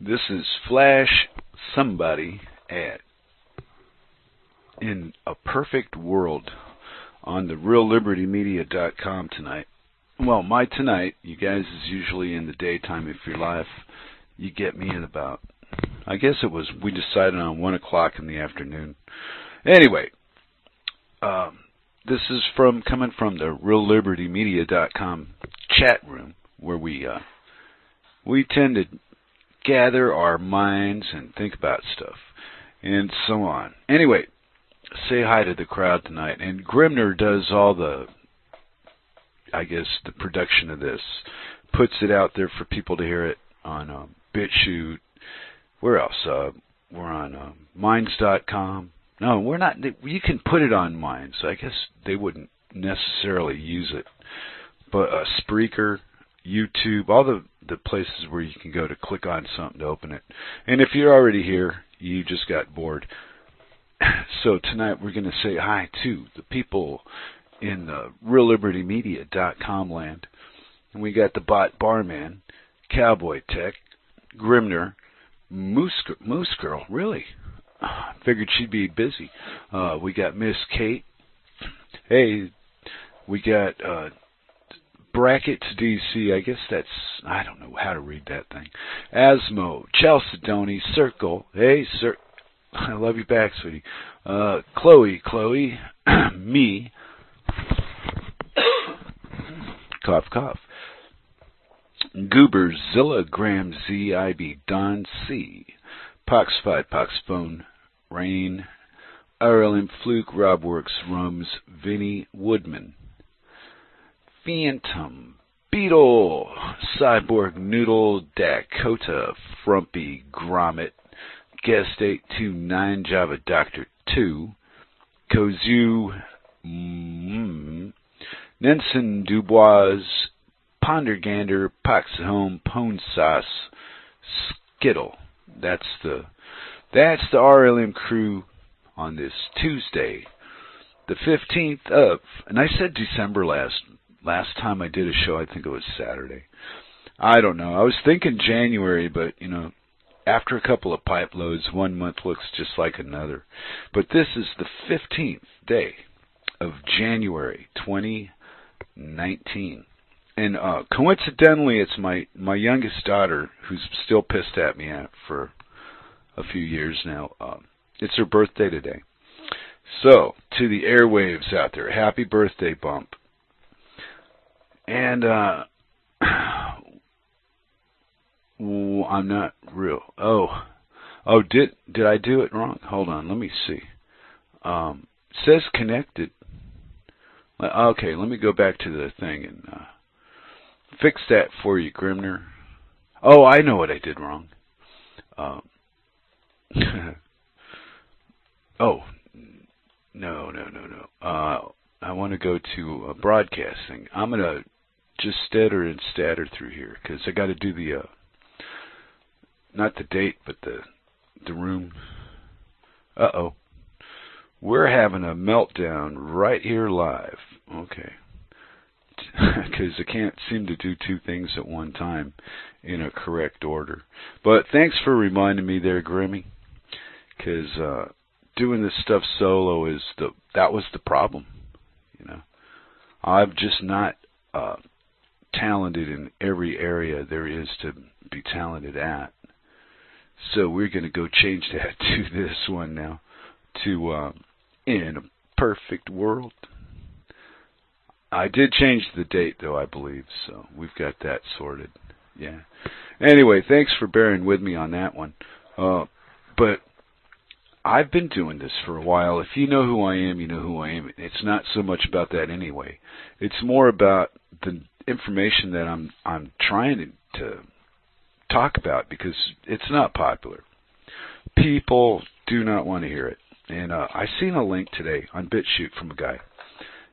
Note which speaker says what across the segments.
Speaker 1: This is Flash Somebody at in a perfect world on the reallibertymedia.com tonight. Well, my tonight, you guys is usually in the daytime. If you're live, you get me at about, I guess it was, we decided on 1 o'clock in the afternoon. Anyway, um, this is from coming from the reallibertymedia.com chat room where we uh, we tend to gather our minds and think about stuff and so on. Anyway, say hi to the crowd tonight. And Grimnir does all the, I guess, the production of this, puts it out there for people to hear it on um, BitChute. Where else? Uh, we're on um, Minds.com. No, we're not. You can put it on Minds. I guess they wouldn't necessarily use it, but uh, Spreaker, YouTube, all the the places where you can go to click on something to open it. And if you're already here, you just got bored. So tonight we're going to say hi to the people in the reallibertymedia.com land. And we got the bot barman, Cowboy Tech, Grimnir, Moose, Moose Girl, really? Figured she'd be busy. Uh, we got Miss Kate. Hey, we got uh, Brackets DC. I guess that's I don't know how to read that thing. Asmo, Chalcedony, Circle. Hey, Sir. I love you back, sweetie. Uh, Chloe, Chloe, me. cough, cough. Goober, Zilla, Graham, Z, IB, Don, C. Poxfied, Poxphone, Rain, RLM, Fluke, Robworks, Rums, Vinny, Woodman. Phantom, Beetle, Cyborg Noodle, Dakota, Frumpy, Grommet, Guest 829, Java Doctor 2, Kozu, mm, Nenson Dubois, Pondergander, Poxahome, Pone Sauce, Skittle. That's the that's the RLM crew on this Tuesday, the 15th of, and I said December last last time I did a show, I think it was Saturday. I don't know. I was thinking January, but you know, after a couple of pipe loads, one month looks just like another. But this is the 15th day of January 2019. And uh coincidentally it's my my youngest daughter who's still pissed at me at for a few years now. Um it's her birthday today. So, to the airwaves out there, happy birthday bump. And uh I'm not real. Oh. Oh, did did I do it wrong? Hold on, let me see. Um says connected. Okay, let me go back to the thing and uh fix that for you, Grimnir. Oh, I know what I did wrong. Um Oh, no, no, no, no. Uh I want to go to uh, broadcasting. I'm going to just stutter and statter through here because I got to do the uh, not the date but the the room. Uh oh, we're having a meltdown right here live. Okay, because I can't seem to do two things at one time in a correct order. But thanks for reminding me there, Grimmy, because uh, doing this stuff solo is the that was the problem. You know, I've just not. Uh, talented in every area there is to be talented at. So we're going to go change that to this one now, to um, in a perfect world. I did change the date though, I believe, so we've got that sorted. Yeah. Anyway, thanks for bearing with me on that one. Uh, but I've been doing this for a while. If you know who I am, you know who I am. It's not so much about that anyway. It's more about the information that I'm I'm trying to, to talk about because it's not popular. People do not want to hear it. And uh, I seen a link today on BitChute from a guy,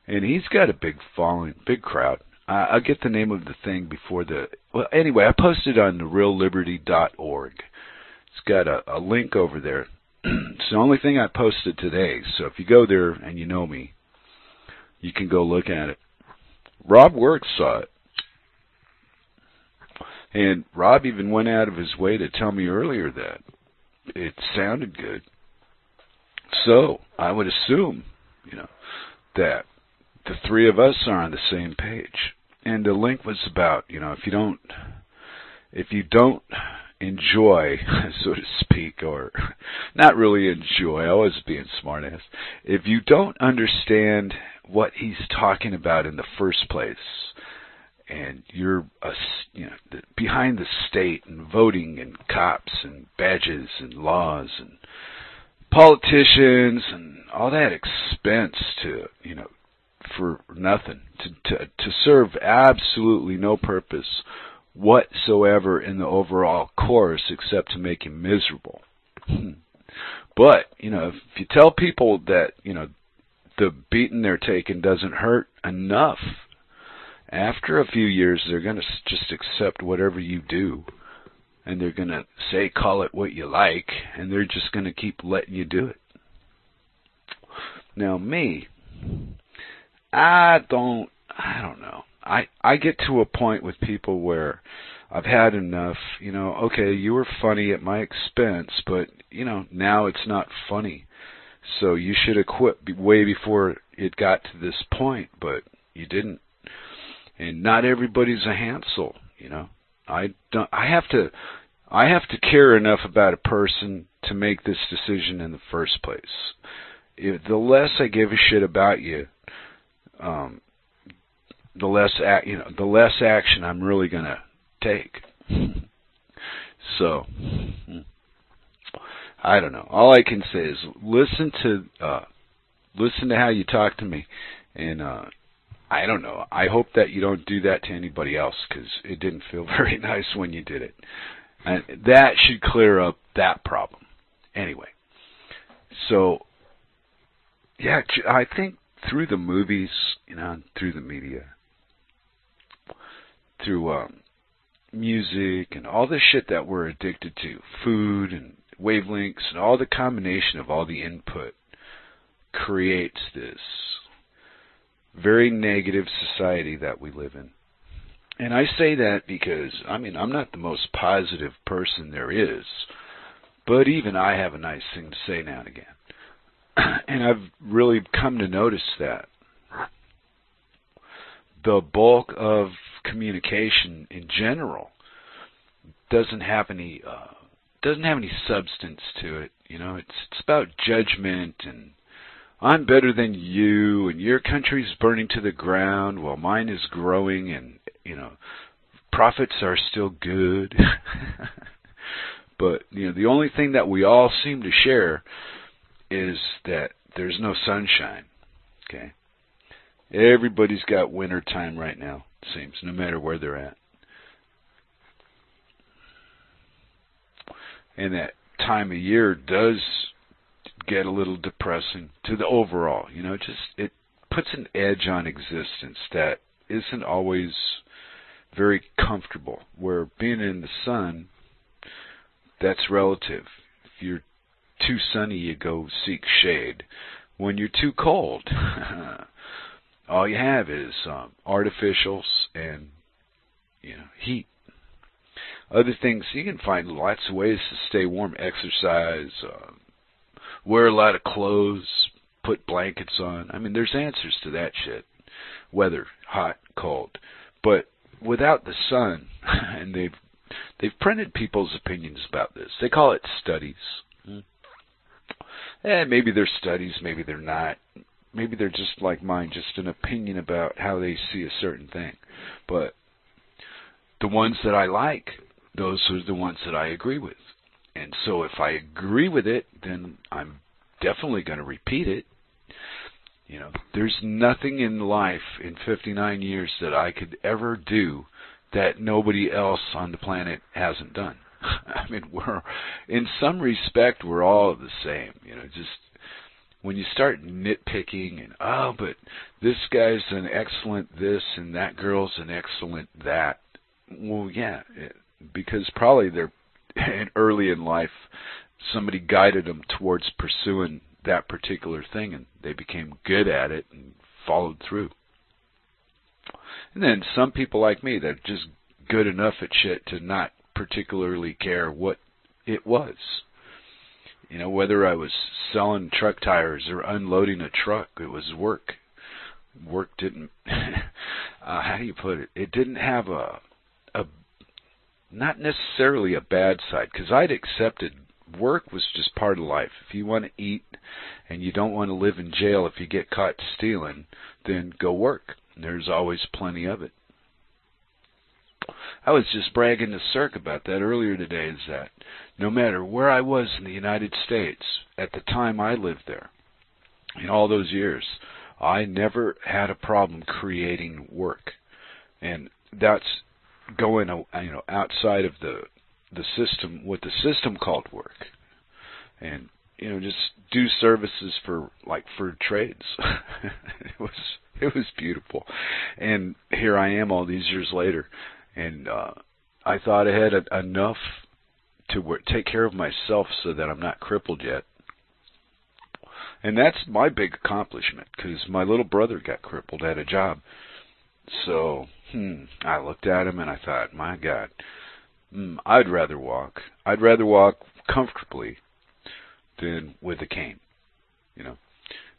Speaker 1: and he's got a big following, big crowd. I'll get the name of the thing before the. Well, anyway, I posted on the realliberty.org. It's got a, a link over there. it's the only thing I posted today. So if you go there and you know me, you can go look at it. Rob Works saw it. And Rob even went out of his way to tell me earlier that it sounded good. So I would assume, you know, that the three of us are on the same page. And the link was about, you know, if you don't, if you don't enjoy, so to speak, or not really enjoy, I was being smartass. If you don't understand what he's talking about in the first place, and you're a, you know behind the state and voting and cops and badges and laws and politicians and all that expense to you know for nothing to to to serve absolutely no purpose whatsoever in the overall course except to make him miserable. but, you know, if you tell people that, you know, the beating they're taking doesn't hurt enough, after a few years they're going to just accept whatever you do. And they're going to say, call it what you like, and they're just going to keep letting you do it. Now, me, I don't, I don't know. I I get to a point with people where I've had enough. You know, okay, you were funny at my expense, but you know now it's not funny. So you should have quit way before it got to this point, but you didn't. And not everybody's a Hansel, you know. I don't. I have to. I have to care enough about a person to make this decision in the first place. If the less I give a shit about you, um, the less ac- you know the less action I'm really going to take. so I don't know. All I can say is listen to uh listen to how you talk to me and uh I don't know. I hope that you don't do that to anybody else cuz it didn't feel very nice when you did it. And that should clear up that problem. Anyway. So yeah, I think through the movies, you know, through the media, through um, music and all the shit that we're addicted to, food and wavelengths and all the combination of all the input creates this very negative society that we live in. And I say that because, I mean, I'm not the most positive person there is, but even I have a nice thing to say now and again. and I've really come to notice that the bulk of communication in general doesn't have any uh, doesn't have any substance to it. You know, it's it's about judgment and I'm better than you and your country's burning to the ground while mine is growing and you know profits are still good. but you know the only thing that we all seem to share is that there's no sunshine. Okay. Everybody's got winter time right now, it seems, no matter where they're at. And that time of year does get a little depressing to the overall. You know, just it puts an edge on existence that isn't always very comfortable. Where being in the sun, that's relative. If you're too sunny, you go seek shade. When you're too cold, all you have is um, artificials and you know heat. Other things you can find lots of ways to stay warm. Exercise, uh, wear a lot of clothes, put blankets on. I mean, there's answers to that shit. Weather, hot, cold, but without the sun, and they've they've printed people's opinions about this. They call it studies. Eh, maybe they're studies, maybe they're not maybe they're just like mine, just an opinion about how they see a certain thing. But the ones that I like, those are the ones that I agree with. And so if I agree with it, then I'm definitely going to repeat it. You know, there's nothing in life in 59 years that I could ever do that nobody else on the planet hasn't done. I mean, we're in some respect we're all the same. You know, just when you start nitpicking and oh, but this guy's an excellent this and that girl's an excellent that. Well, yeah, it, because probably they're early in life somebody guided them towards pursuing that particular thing and they became good at it and followed through. And then some people like me that just good enough at shit to not particularly care what it was. You know, whether I was selling truck tires or unloading a truck, it was work. Work didn't. uh, how do you put it? It didn't have a a not necessarily a bad side because I'd accepted work was just part of life. If you want to eat and you don't want to live in jail if you get caught stealing, then go work. There's always plenty of it. I was just bragging to Cirque about that earlier today is that no matter where I was in the United States at the time I lived there, in all those years, I never had a problem creating work. And that's going you know outside of the the system what the system called work. And you know just do services for like for trades. it was it was beautiful. And here I am all these years later and uh, I thought I had a, enough to w- take care of myself so that I'm not crippled yet. And that's my big accomplishment because my little brother got crippled at a job. So, hmm, I looked at him and I thought, my God, hmm, I'd rather walk. I'd rather walk comfortably than with a cane, you know.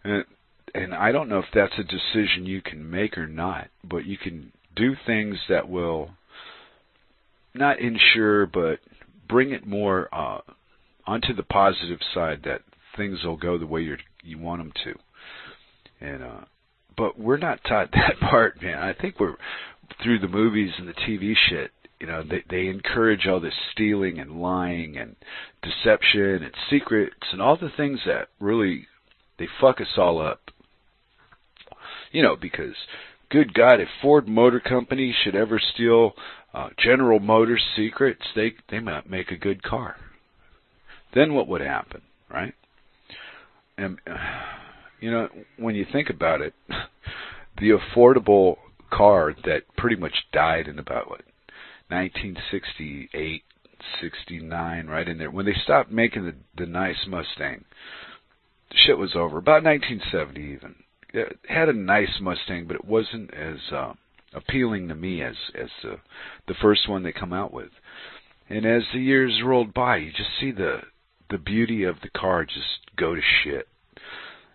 Speaker 1: And, and I don't know if that's a decision you can make or not, but you can do things that will not ensure, but bring it more uh, onto the positive side that things will go the way you you want them to. And uh, but we're not taught that part, man. I think we're through the movies and the TV shit. You know, they they encourage all this stealing and lying and deception and secrets and all the things that really they fuck us all up. You know, because good God, if Ford Motor Company should ever steal uh, General Motors secrets, they they might make a good car. Then what would happen, right? And uh, you know, when you think about it, the affordable car that pretty much died in about what 1968, 69, right in there. When they stopped making the the nice Mustang, shit was over. About 1970 even. It had a nice Mustang, but it wasn't as uh, appealing to me as as the the first one they come out with. And as the years rolled by, you just see the the beauty of the car just go to shit.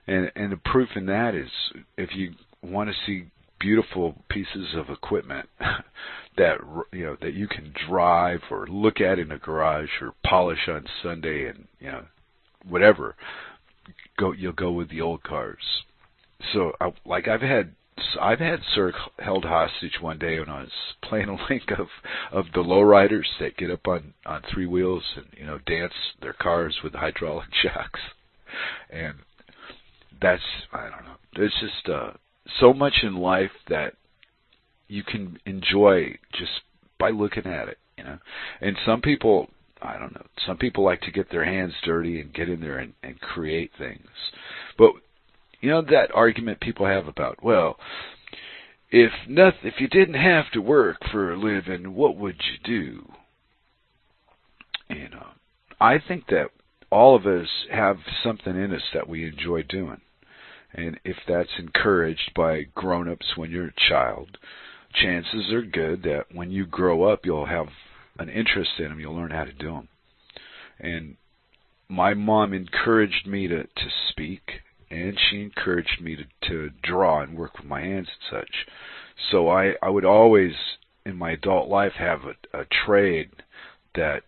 Speaker 1: And and the proof in that is if you want to see beautiful pieces of equipment that you know that you can drive or look at in a garage or polish on Sunday and you know whatever go you'll go with the old cars. So I, like I've had I've had Cirque held hostage one day when I was playing a link of of the lowriders that get up on on three wheels and you know dance their cars with hydraulic shocks, and that's I don't know. There's just uh, so much in life that you can enjoy just by looking at it, you know. And some people, I don't know, some people like to get their hands dirty and get in there and, and create things, but you know that argument people have about, well, if nothing, if you didn't have to work for a living, what would you do? You know, I think that all of us have something in us that we enjoy doing. And if that's encouraged by grown-ups when you're a child, chances are good that when you grow up, you'll have an interest in them. You'll learn how to do them. And my mom encouraged me to to speak and she encouraged me to, to draw and work with my hands and such. So I, I would always, in my adult life, have a, a trade that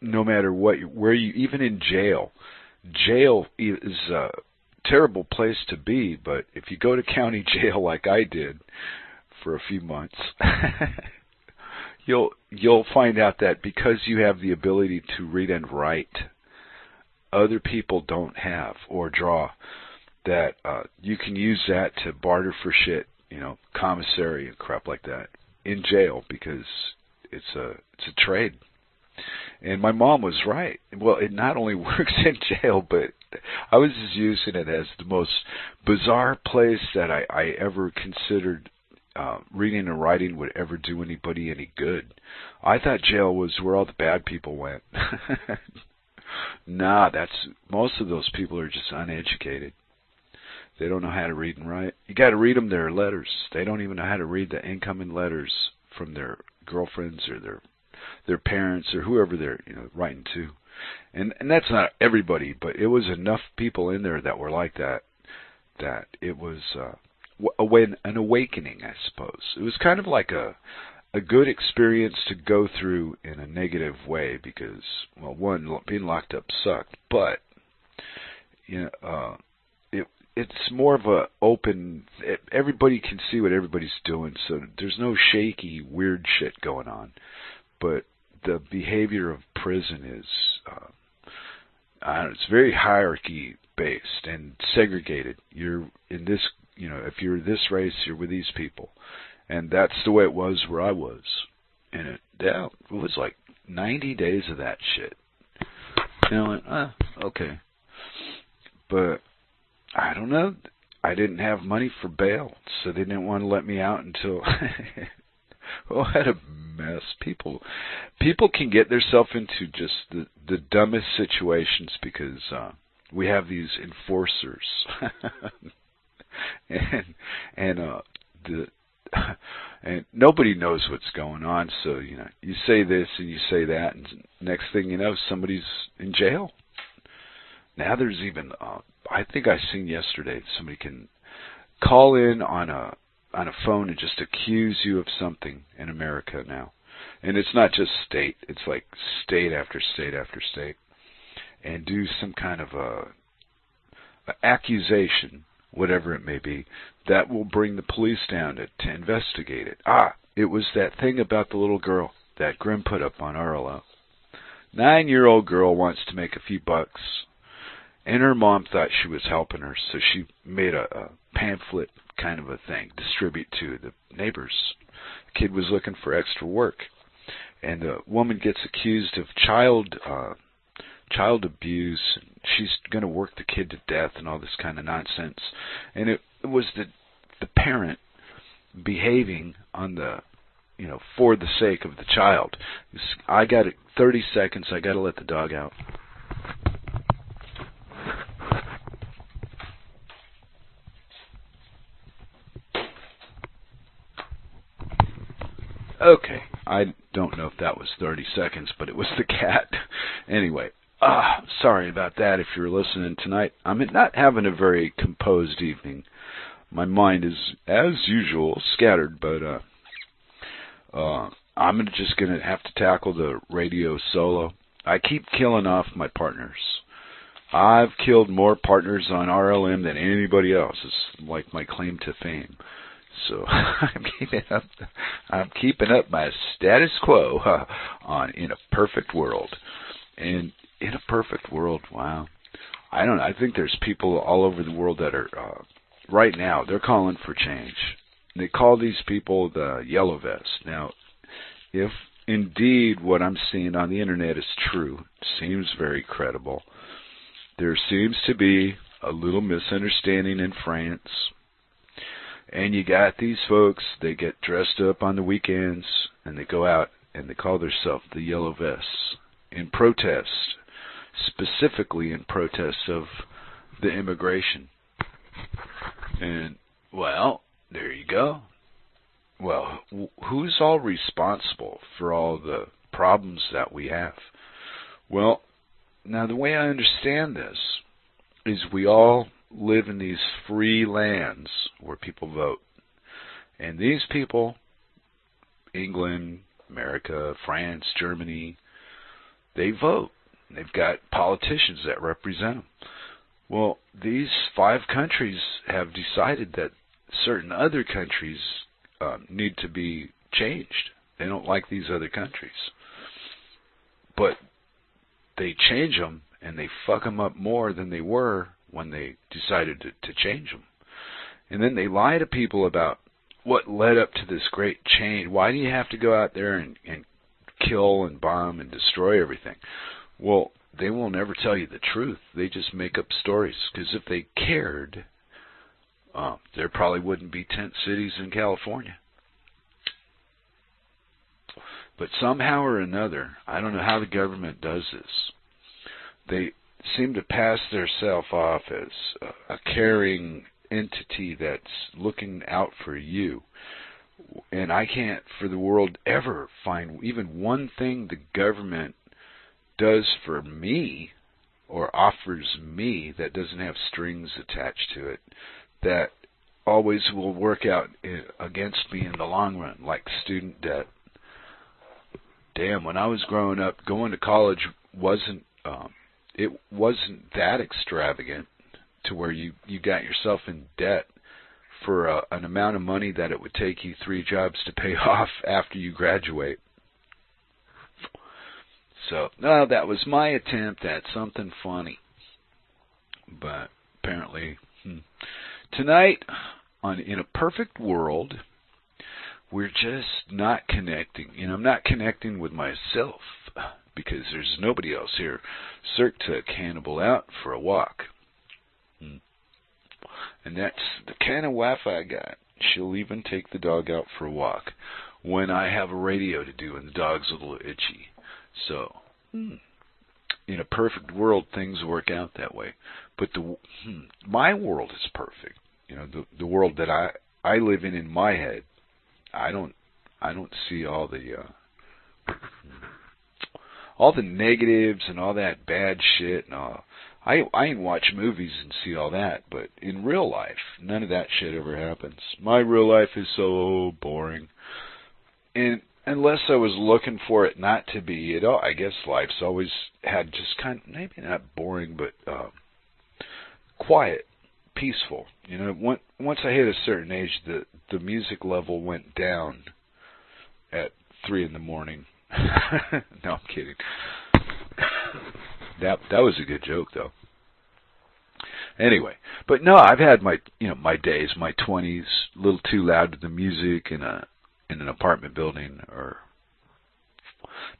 Speaker 1: no matter what, where you, even in jail, jail is a terrible place to be, but if you go to county jail like I did for a few months, you'll you'll find out that because you have the ability to read and write, other people don't have or draw that uh, you can use that to barter for shit, you know, commissary and crap like that in jail because it's a it's a trade. And my mom was right. Well, it not only works in jail, but I was just using it as the most bizarre place that I, I ever considered uh, reading and writing would ever do anybody any good. I thought jail was where all the bad people went. nah, that's most of those people are just uneducated. They don't know how to read and write. You got to read them their letters. They don't even know how to read the incoming letters from their girlfriends or their their parents or whoever they're you know writing to, and and that's not everybody, but it was enough people in there that were like that that it was uh, an awakening, I suppose. It was kind of like a a good experience to go through in a negative way because well, one being locked up sucked, but you know, uh, it it's more of a open. Everybody can see what everybody's doing, so there's no shaky, weird shit going on. But the behavior of prison is, uh, I don't know, it's very hierarchy based and segregated. You're in this, you know, if you're this race, you're with these people, and that's the way it was where I was. And it, yeah, it was like 90 days of that shit. You know, ah, okay. But I don't know. I didn't have money for bail, so they didn't want to let me out until. oh, what a mess! People, people can get themselves into just the the dumbest situations because uh, we have these enforcers, and and uh, the and nobody knows what's going on. So you know, you say this and you say that, and next thing you know, somebody's in jail. Now there's even uh, I think I seen yesterday somebody can call in on a on a phone and just accuse you of something in America now. And it's not just state, it's like state after state after state. And do some kind of a, a accusation, whatever it may be, that will bring the police down to, to investigate it. Ah, it was that thing about the little girl that Grim put up on RLO. Nine year old girl wants to make a few bucks and her mom thought she was helping her, so she made a, a pamphlet kind of a thing, distribute to the neighbors. The kid was looking for extra work, and the woman gets accused of child uh, child abuse. She's going to work the kid to death and all this kind of nonsense. And it, it was the the parent behaving on the you know for the sake of the child. I got it 30 seconds. I got to let the dog out. Okay, I don't know if that was 30 seconds, but it was the cat. anyway, ah, uh, sorry about that if you're listening tonight. I'm not having a very composed evening. My mind is, as usual, scattered, but uh, uh, I'm just going to have to tackle the radio solo. I keep killing off my partners. I've killed more partners on RLM than anybody else. It's like my claim to fame. So I'm keeping up. I'm keeping up my status quo on in a perfect world, and in a perfect world, wow. I don't. I think there's people all over the world that are uh, right now. They're calling for change. They call these people the yellow vest. Now, if indeed what I'm seeing on the internet is true, seems very credible. There seems to be a little misunderstanding in France and you got these folks, they get dressed up on the weekends and they go out and they call themselves the Yellow Vests in protest, specifically in protest of the immigration. And, well, there you go. Well, who's all responsible for all the problems that we have? Well, now the way I understand this is we all live in these free lands where people vote. And these people, England, America, France, Germany, they vote. They've got politicians that represent them. Well, these five countries have decided that certain other countries um, need to be changed. They don't like these other countries. But they change them and they fuck them up more than they were when they decided to, to change them. And then they lie to people about what led up to this great change. Why do you have to go out there and, and kill and bomb and destroy everything? Well, they will never tell you the truth. They just make up stories. Because if they cared, uh, there probably wouldn't be tent cities in California. But somehow or another, I don't know how the government does this. They seem to pass theirself off as a, a caring entity that's looking out for you. and I can't for the world ever find even one thing the government does for me or offers me that doesn't have strings attached to it that always will work out against me in the long run, like student debt. Damn, when I was growing up, going to college wasn't um, it wasn't that extravagant to where you you got yourself in debt for a, an amount of money that it would take you three jobs to pay off after you graduate. So, no, that was my attempt at something funny. But apparently, hmm. tonight on in a perfect world, we're just not connecting. You know, I'm not connecting with myself because there's nobody else here. Cirque took Hannibal out for a walk. Hmm. And that's the kind of wife I got. She'll even take the dog out for a walk when I have a radio to do and the dog's a little itchy. So, hmm, in a perfect world, things work out that way. But the hmm, my world is perfect. You know, the the world that I I live in in my head. I don't I don't see all the uh, all the negatives and all that bad shit and all. I I can watch movies and see all that, but in real life, none of that shit ever happens. My real life is so boring. And unless I was looking for it not to be at all. I guess life's always had just kind of maybe not boring, but uh, quiet, peaceful. You know, once I hit a certain age, the the music level went down at three in the morning. no, I'm kidding. that that was a good joke though. Anyway, but no, I've had my you know my days, my twenties, a little too loud to the music in a in an apartment building or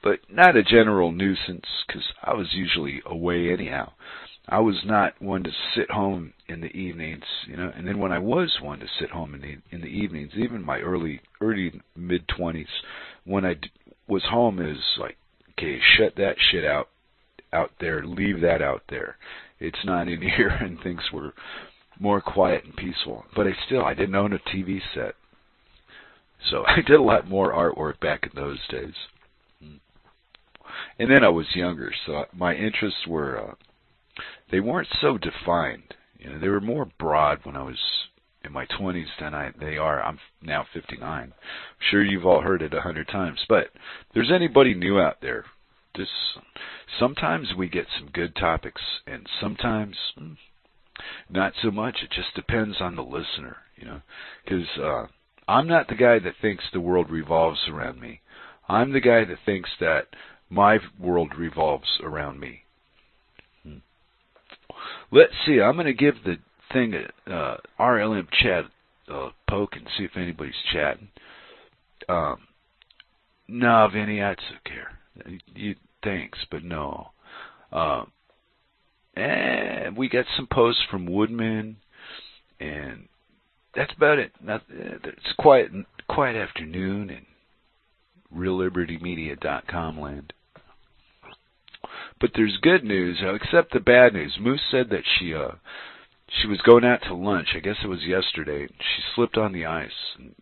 Speaker 1: but not a general nuisance because I was usually away anyhow. I was not one to sit home in the evenings, you know. And then when I was one to sit home in the in the evenings, even my early early mid twenties, when I was home, is like, okay, shut that shit out out there, leave that out there. It's not in here, and things were more quiet and peaceful. But I still I didn't own a TV set. So I did a lot more artwork back in those days. And then I was younger, so my interests were uh, they weren't so defined. You know, they were more broad when I was in my 20s than I they are. I'm now 59. I'm sure you've all heard it a hundred times, but there's anybody new out there, this sometimes we get some good topics, and sometimes hmm, not so much. It just depends on the listener, you know, because uh, I'm not the guy that thinks the world revolves around me. I'm the guy that thinks that my world revolves around me. Hmm. Let's see. I'm going to give the thing at uh, RLM chat a poke and see if anybody's chatting. Um, no, Vinny, that's okay. You, thanks, but no. Um, and we got some posts from Woodman and that's about it. Not, it's quiet, quiet afternoon in reallibertymedia.com land. But there's good news, uh, except the bad news. Moose said that she uh she was going out to lunch. I guess it was yesterday. She slipped on the ice, and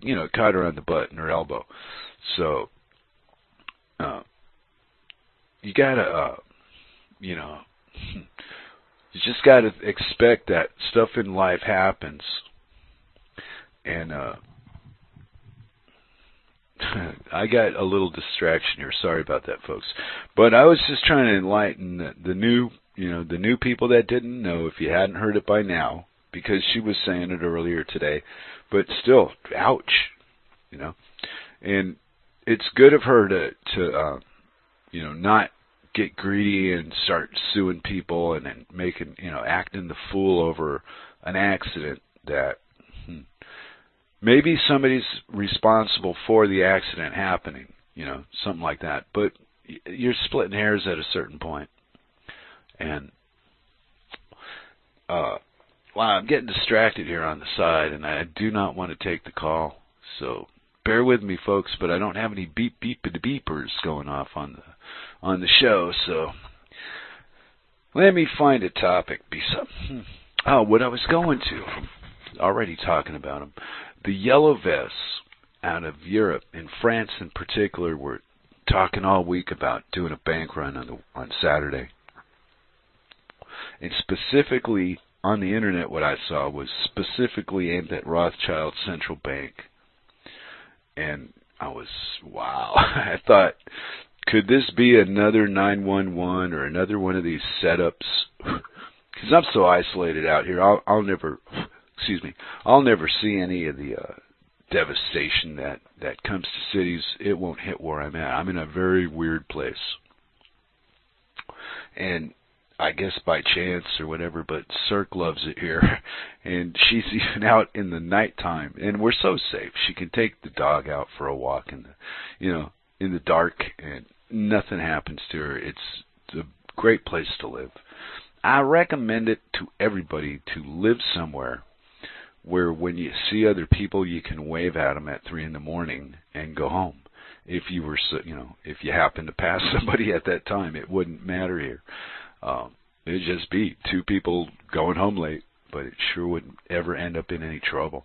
Speaker 1: you know, caught her on the butt and her elbow. So, uh, you gotta, uh, you know, you just got to expect that stuff in life happens. And uh I got a little distraction here. Sorry about that, folks. But I was just trying to enlighten the, the new, you know, the new people that didn't know if you hadn't heard it by now because she was saying it earlier today. But still, ouch, you know. And it's good of her to to uh you know, not get greedy and start suing people and then making you know acting the fool over an accident that hmm, maybe somebody's responsible for the accident happening you know something like that but you're splitting hairs at a certain point and uh wow i'm getting distracted here on the side and i do not want to take the call so bear with me folks but i don't have any beep beep beepers going off on the on the show. So let me find a topic. Be some. Hmm. Oh, what I was going to. Already talking about them. the yellow vests out of Europe and France in particular were talking all week about doing a bank run on the on Saturday. And specifically on the internet what I saw was specifically aimed at Rothschild Central Bank. And I was wow. I thought could this be another 911 or another one of these setups? Cuz I'm so isolated out here. I'll I'll never excuse me. I'll never see any of the uh devastation that that comes to cities, it won't hit where I'm at. I'm in a very weird place. And I guess by chance or whatever, but Cirque loves it here. And she's even out in the nighttime and we're so safe. She can take the dog out for a walk in the you know, in the dark and nothing happens to her. It's a great place to live. I recommend it to everybody to live somewhere where when you see other people, you can wave at them at three in the morning and go home. If you were, you know, if you happen to pass somebody at that time, it wouldn't matter here. Um, it'd just be two people going home late, but it sure wouldn't ever end up in any trouble.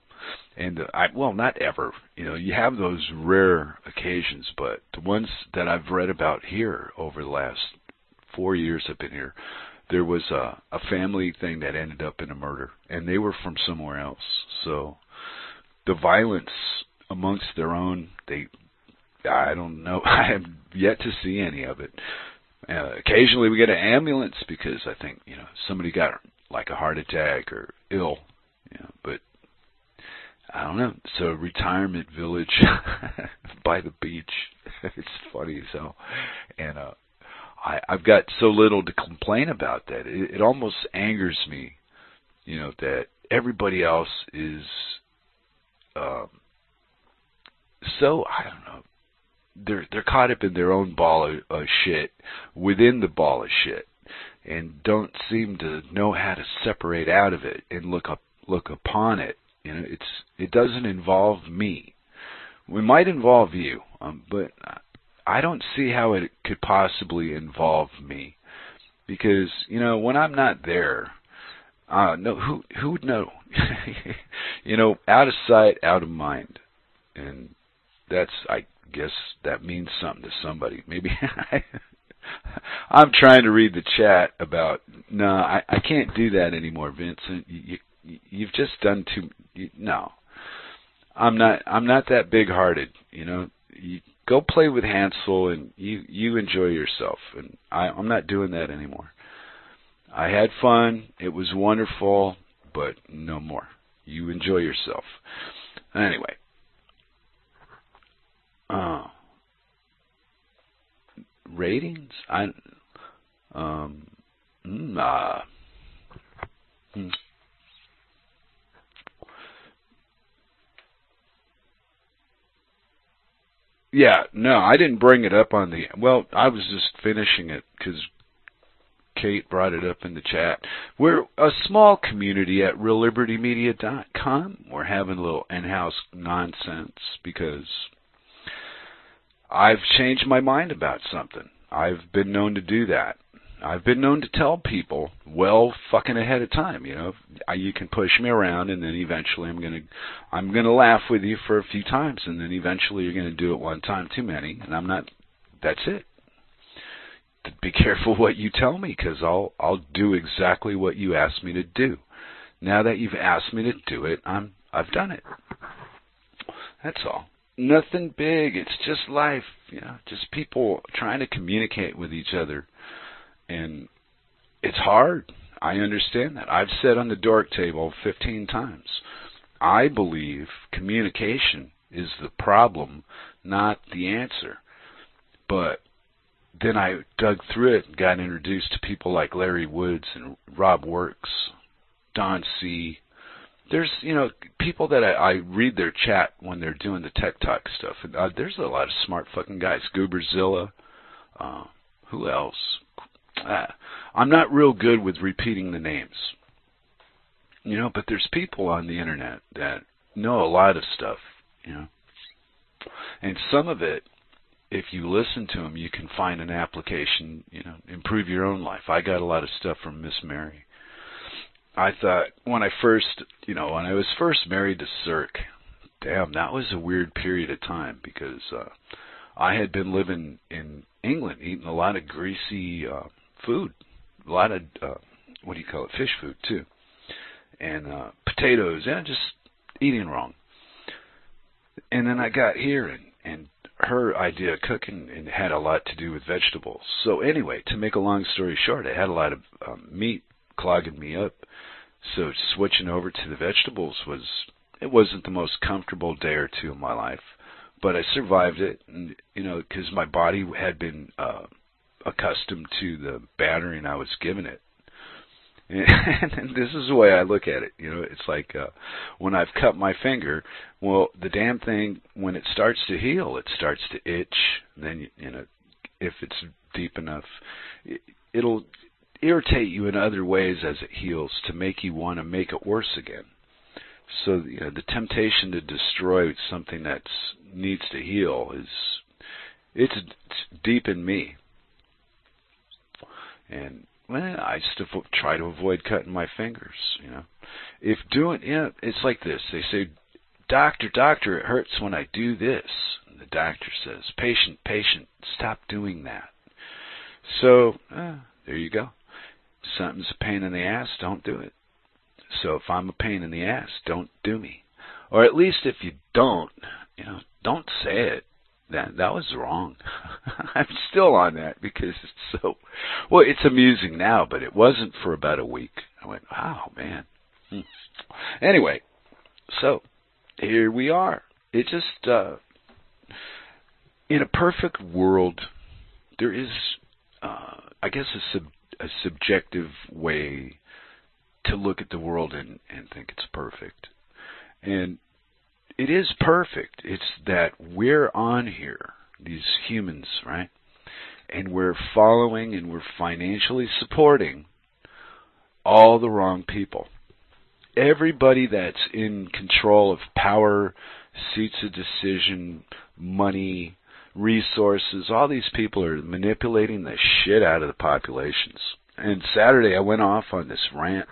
Speaker 1: And uh, I, well, not ever. You know, you have those rare occasions, but the ones that I've read about here over the last four years I've been here, there was a, a family thing that ended up in a murder, and they were from somewhere else. So the violence amongst their own, they, I don't know, I have yet to see any of it. Uh, occasionally we get an ambulance because I think you know somebody got like a heart attack or ill, you know, but I don't know. So retirement village by the beach. it's funny hell, and uh, I, I've got so little to complain about that. It, it almost angers me, you know, that everybody else is um, so I don't know. They're they're caught up in their own ball of, of shit within the ball of shit, and don't seem to know how to separate out of it and look up look upon it. You know, it's it doesn't involve me. We might involve you, um, but I don't see how it could possibly involve me because you know when I'm not there, uh, no who who would know? you know, out of sight, out of mind, and that's I guess that means something to somebody. Maybe I, I'm trying to read the chat about no, I I can't do that anymore, Vincent. You, you you've just done too. You, no, I'm not. I'm not that big-hearted. You know, you, go play with Hansel and you you enjoy yourself. And I, I'm not doing that anymore. I had fun. It was wonderful, but no more. You enjoy yourself. Anyway. Uh, ratings? I um mm, uh, hmm. Yeah, no, I didn't bring it up on the. Well, I was just finishing it because Kate brought it up in the chat. We're a small community at reallibertymedia.com. We're having a little in-house nonsense because I've changed my mind about something. I've been known to do that. I've been known to tell people well fucking ahead of time. You know, I, you can push me around, and then eventually I'm gonna I'm gonna laugh with you for a few times, and then eventually you're gonna do it one time too many, and I'm not. That's it. Be careful what you tell me, because I'll I'll do exactly what you asked me to do. Now that you've asked me to do it, I'm I've done it. That's all. Nothing big. It's just life. You know, just people trying to communicate with each other and it's hard. I understand that. I've said on the dork table 15 times. I believe communication is the problem, not the answer. But then I dug through it and got introduced to people like Larry Woods and Rob Works, Don C. There's, you know, people that I, I read their chat when they're doing the tech talk stuff. And uh, there's a lot of smart fucking guys. Gooberzilla. Uh, who else? uh, I'm not real good with repeating the names. You know, but there's people on the internet that know a lot of stuff, you know. And some of it, if you listen to them, you can find an application, you know, improve your own life. I got a lot of stuff from Miss Mary. I thought when I first, you know, when I was first married to Cirque, damn, that was a weird period of time because uh, I had been living in England, eating a lot of greasy uh, food, a lot of uh, what do you call it, fish food too, and uh, potatoes, and just eating wrong. And then I got here, and and her idea of cooking and had a lot to do with vegetables. So anyway, to make a long story short, I had a lot of um, meat clogging me up. So switching over to the vegetables was it wasn't the most comfortable day or two of my life, but I survived it, and you know, because my body had been uh, accustomed to the battering I was giving it. And this is the way I look at it. You know, it's like uh, when I've cut my finger. Well, the damn thing, when it starts to heal, it starts to itch. And then you know, if it's deep enough, it, it'll irritate you in other ways as it heals to make you want to make it worse again. So you know, the temptation to destroy something that needs to heal is it's, it's deep in me. And well, I still try to avoid cutting my fingers. You know, if doing, you know, it's like this. They say, "Doctor, doctor, it hurts when I do this." And the doctor says, "Patient, patient, stop doing that." So uh, there you go. Something's a pain in the ass. Don't do it. So if I'm a pain in the ass, don't do me. Or at least if you don't, you know, don't say it that that was wrong. I'm still on that because it's so well. It's amusing now, but it wasn't for about a week. I went, wow, man. Hmm. Anyway, so here we are. It just uh, in a perfect world, there is, uh, I guess, a, sub, a subjective way to look at the world and, and think it's perfect. And it is perfect. It's that we're on here, these humans, right? And we're following and we're financially supporting all the wrong people. Everybody that's in control of power, seats of decision, money, resources, all these people are manipulating the shit out of the populations. And Saturday I went off on this rant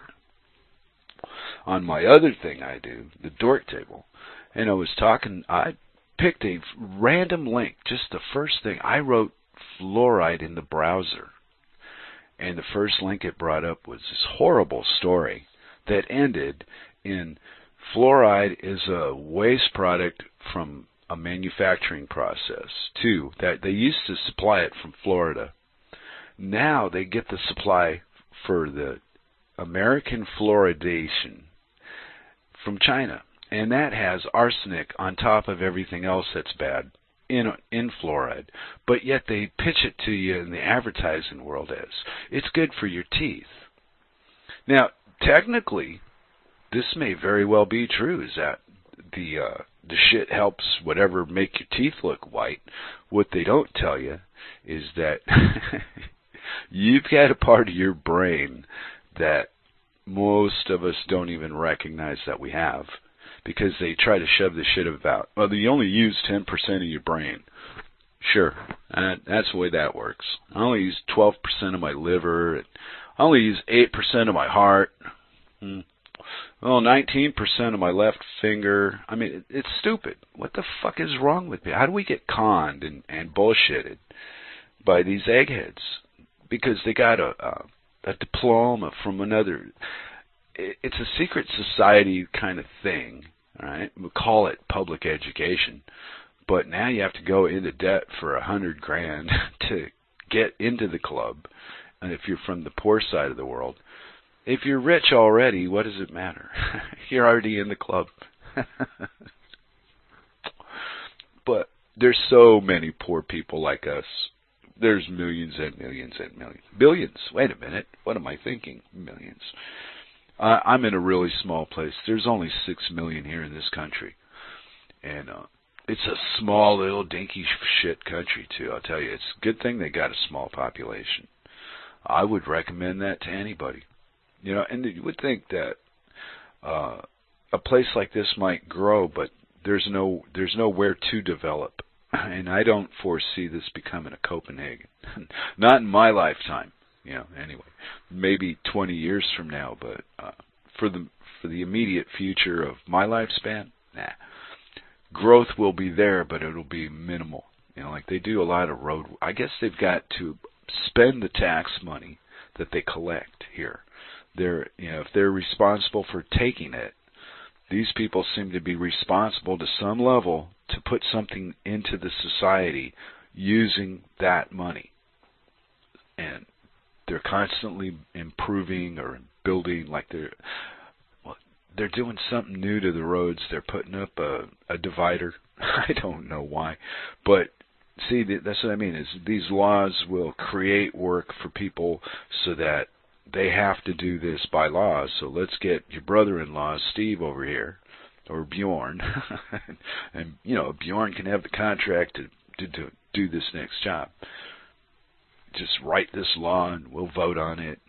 Speaker 1: on my other thing I do, the dork table and I was talking, I picked a random link, just the first thing. I wrote fluoride in the browser. And the first link it brought up was this horrible story that ended in fluoride is a waste product from a manufacturing process, too, that they used to supply it from Florida. Now they get the supply for the American fluoridation from China and that has arsenic on top of everything else that's bad in in fluoride. But yet they pitch it to you in the advertising world as it's good for your teeth. Now, technically, this may very well be true. Is that the uh, the shit helps whatever make your teeth look white. What they don't tell you is that you've got a part of your brain that most of us don't even recognize that we have because they try to shove the shit about. Well, you only use 10% of your brain. Sure, uh, that's the way that works. I only use 12% of my liver. I only use 8% of my heart. Hmm. Well, 19% of my left finger. I mean, it's stupid. What the fuck is wrong with me? How do we get conned and, and bullshitted by these eggheads? Because they got a, a, a diploma from another it's a secret society kind of thing, right? We call it public education, but now you have to go into debt for a hundred grand to get into the club. And if you're from the poor side of the world, if you're rich already, what does it matter? you're already in the club. but there's so many poor people like us. There's millions and millions and millions. Billions. Wait a minute. What am I thinking? Millions. Uh, I'm in a really small place. There's only six million here in this country, and uh, it's a small little dinky shit country too. I'll tell you, it's a good thing they got a small population. I would recommend that to anybody. You know, and you would think that uh, a place like this might grow, but there's no there's nowhere to develop, and I don't foresee this becoming a Copenhagen, not in my lifetime you know, anyway, maybe 20 years from now, but uh, for the for the immediate future of my lifespan, nah. growth will be there, but it'll be minimal. You know, like they do a lot of road. I guess they've got to spend the tax money that they collect here. They're, you know, if they're responsible for taking it, these people seem to be responsible to some level to put something into the society using that money. And they're constantly improving or building like they're well, they're doing something new to the roads. They're putting up a, a divider. I don't know why, but see that's what I mean is these laws will create work for people so that they have to do this by law. So let's get your brother-in-law Steve over here or Bjorn, and you know Bjorn can have the contract to to do, do this next job. Just write this law and we'll vote on it.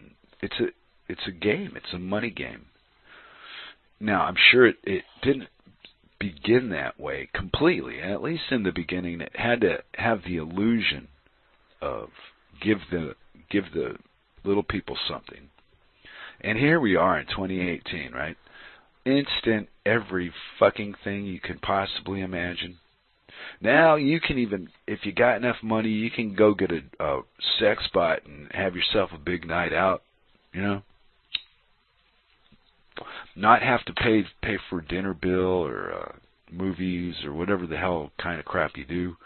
Speaker 1: It's a it's a game. It's a money game. Now I'm sure it, it didn't begin that way completely. At least in the beginning, it had to have the illusion of give the give the little people something. And here we are in 2018, right? instant every fucking thing you can possibly imagine. Now you can even, if you got enough money, you can go get a, a sex bot and have yourself a big night out. You know, not have to pay pay for dinner bill or uh, movies or whatever the hell kind of crap you do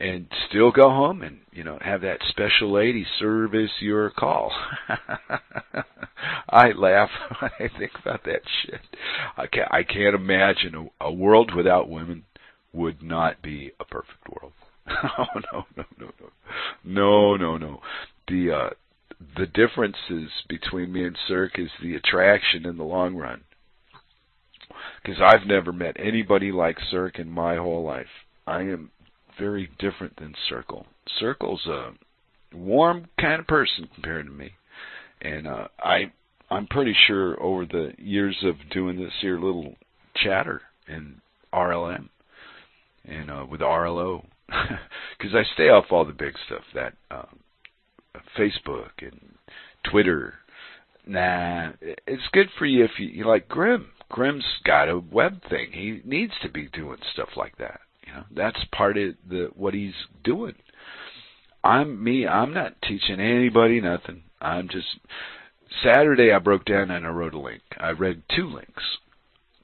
Speaker 1: and still go home and you know have that special lady service your call. I laugh when I think about that shit. I can't I can't imagine a, a world without women would not be a perfect world. oh no no no no no no no. The uh, the differences between me and Cirque is the attraction in the long run. Because I've never met anybody like Cirque in my whole life. I am very different than Circle. Circle's a warm kind of person compared to me, and uh, I I'm pretty sure over the years of doing this here little chatter in RLM and uh, with RLO, because I stay off all the big stuff that uh, Facebook and Twitter. Nah, it's good for you if you, you like Grim. Grim's got a web thing. He needs to be doing stuff like that. You know, that's part of the what he's doing. I'm me. I'm not teaching anybody nothing. I'm just Saturday. I broke down and I wrote a link. I read two links,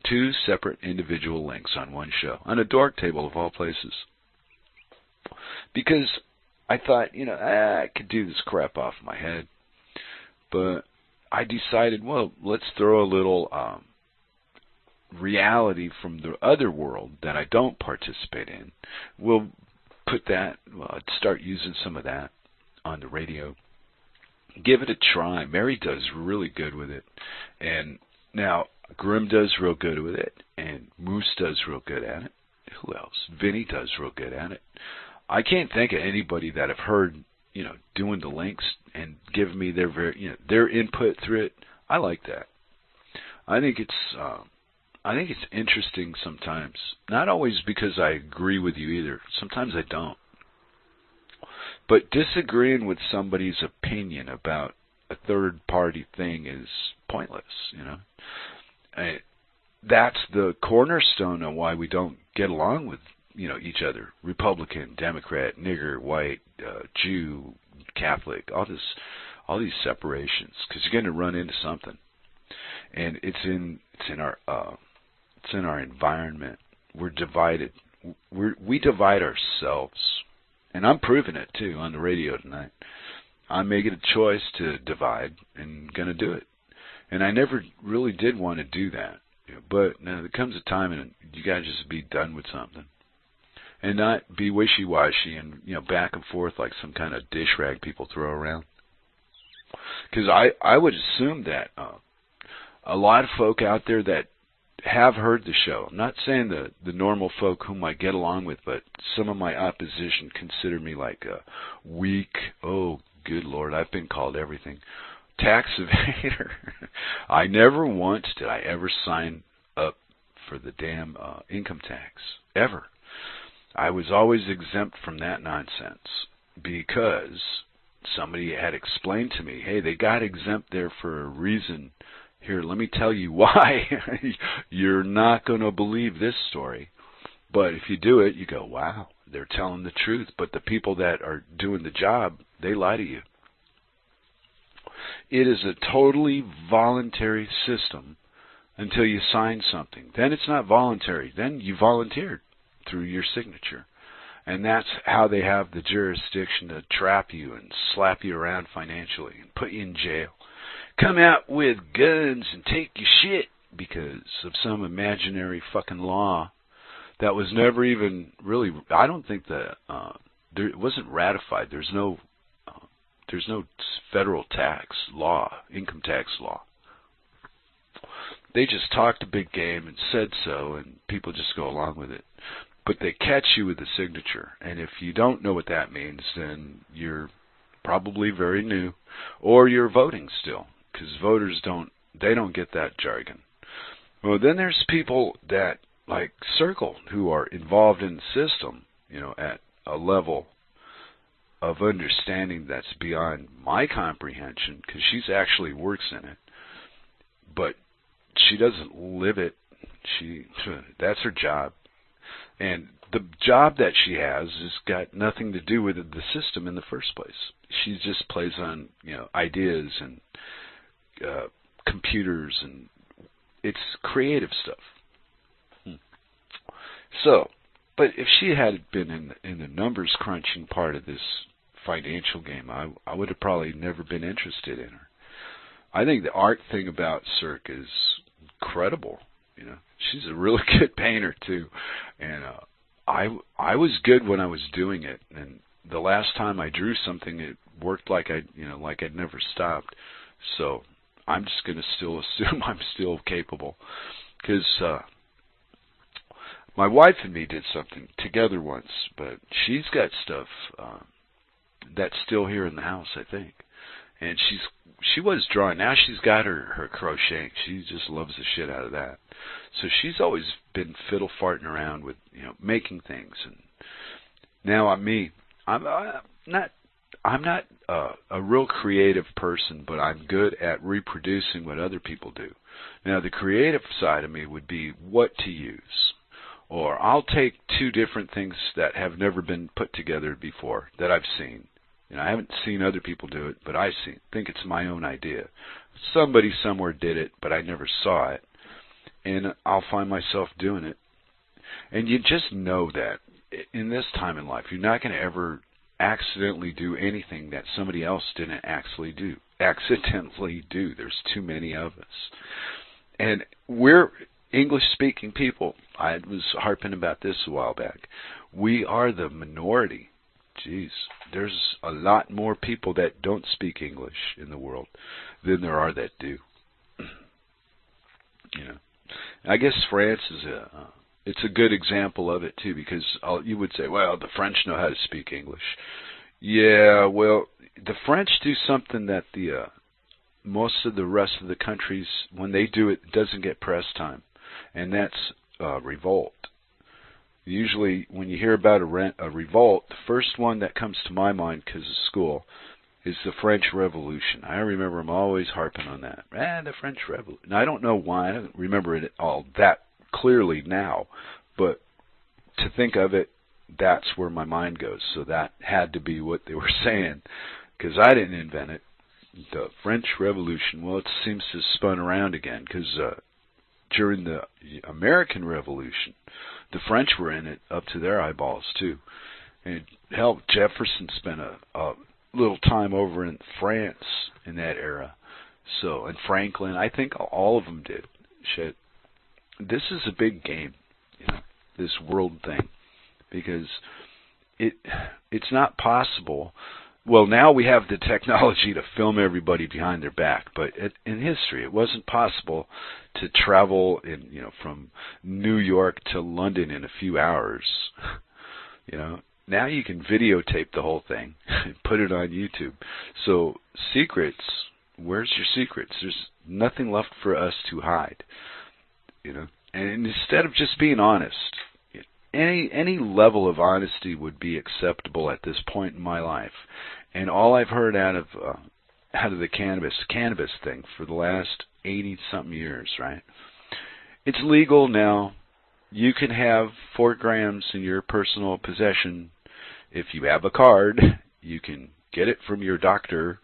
Speaker 1: two separate individual links on one show on a dork table of all places, because I thought, you know, ah, I could do this crap off my head, but I decided, well, let's throw a little um, reality from the other world that I don't participate in. We'll put that, well, start using some of that on the radio. Give it a try. Mary does really good with it. And now Grim does real good with it, and Moose does real good at it. Who else? Vinny does real good at it. I can't think of anybody that I've heard, you know, doing the links and give me their very, you know, their input through it. I like that. I think it's um, I think it's interesting sometimes. Not always because I agree with you either. Sometimes I don't. But disagreeing with somebody's opinion about a third party thing is pointless, you know. I, that's the cornerstone of why we don't get along with, you know, each other. Republican, Democrat, nigger, white, uh, Jew, Catholic, all this all these separations because you're going to run into something. And it's in it's in our uh it's in our environment. We're divided. We're, we divide ourselves. And I'm proving it too on the radio tonight. I'm making a choice to divide and going to do it. And I never really did want to do that. But now there comes a time and you got to just be done with something. And not be wishy-washy and, you know, back and forth like some kind of dish rag people throw around. Because I, I would assume that uh, a lot of folk out there that have heard the show. I'm not saying the the normal folk whom I get along with, but some of my opposition consider me like a weak. Oh, good lord, I've been called everything. Tax evader. I never once did I ever sign up for the damn uh, income tax ever. I was always exempt from that nonsense because somebody had explained to me, hey, they got exempt there for a reason here, let me tell you why. You're not going to believe this story. But if you do it, you go, wow, they're telling the truth. But the people that are doing the job, they lie to you. It is a totally voluntary system until you sign something. Then it's not voluntary. Then you volunteered through your signature. And that's how they have the jurisdiction to trap you and slap you around financially and put you in jail. Come out with guns and take your shit because of some imaginary fucking law that was never even really I don't think that uh there it wasn't ratified. There's no uh, there's no federal tax law, income tax law. They just talked a big game and said so and people just go along with it but they catch you with the signature. And if you don't know what that means, then you're probably very new, or you're voting still, because voters don't they don't get that jargon. Well, then there's people that like Circle who are involved in the system, you know, at a level of understanding that's beyond my comprehension because she's actually works in it, but she doesn't live it. She that's her job and the job that she has has got nothing to do with the system in the first place. She just plays on you know ideas and uh, computers and it's creative stuff. Hmm. So, but if she had been in in the numbers crunching part of this financial game, I I would have probably never been interested in her. I think the art thing about Cirque is incredible. You know, she's a really good painter too, and uh, I I was good when I was doing it, and the last time I drew something, it worked like I you know like I'd never stopped. So I'm just going to still assume I'm still capable, because uh, my wife and me did something together once, but she's got stuff uh, that's still here in the house, I think, and she's she was drawing. Now she's got her her crocheting. She just loves the shit out of that. So she's always been fiddle farting around with you know making things. And now I'm me. I'm, I'm not. I'm not uh, a real creative person, but I'm good at reproducing what other people do. Now the creative side of me would be what to use. Or I'll take two different things that have never been put together before that I've seen know, I haven't seen other people do it, but I see, think it's my own idea. Somebody somewhere did it, but I never saw it, and I'll find myself doing it. And you just know that in this time in life, you're not going to ever accidentally do anything that somebody else didn't actually do. Accidentally do. There's too many of us, and we're English-speaking people. I was harping about this a while back. We are the minority Jeez, there's a lot more people that don't speak English in the world than there are that do. you know, I guess France is a uh, it's a good example of it too because I'll, you would say, well, the French know how to speak English. Yeah, well, the French do something that the uh, most of the rest of the countries, when they do it, doesn't get press time, and that's uh, revolt. Usually, when you hear about a, re- a revolt, the first one that comes to my mind because of school is the French Revolution. I remember I'm always harping on that. Ah, the French Revolution. I don't know why. I don't remember it all that clearly now, but to think of it, that's where my mind goes. So that had to be what they were saying, because I didn't invent it. The French Revolution. Well, it seems to have spun around again because uh, during the American Revolution, the French were in it up to their eyeballs too. And hell, Jefferson spent a, a little time over in France in that era. So, and Franklin, I think all of them did. Shit, this is a big game, you know, this world thing, because it it's not possible well, now we have the technology to film everybody behind their back, but it, in history, it wasn't possible to travel in, you know, from New York to London in a few hours. You know, now you can videotape the whole thing and put it on YouTube. So, secrets, where's your secrets? There's nothing left for us to hide. You know, and instead of just being honest, any any level of honesty would be acceptable at this point in my life. And all I've heard out of uh, out of the cannabis cannabis thing for the last eighty something years, right? It's legal now. you can have four grams in your personal possession if you have a card. You can get it from your doctor.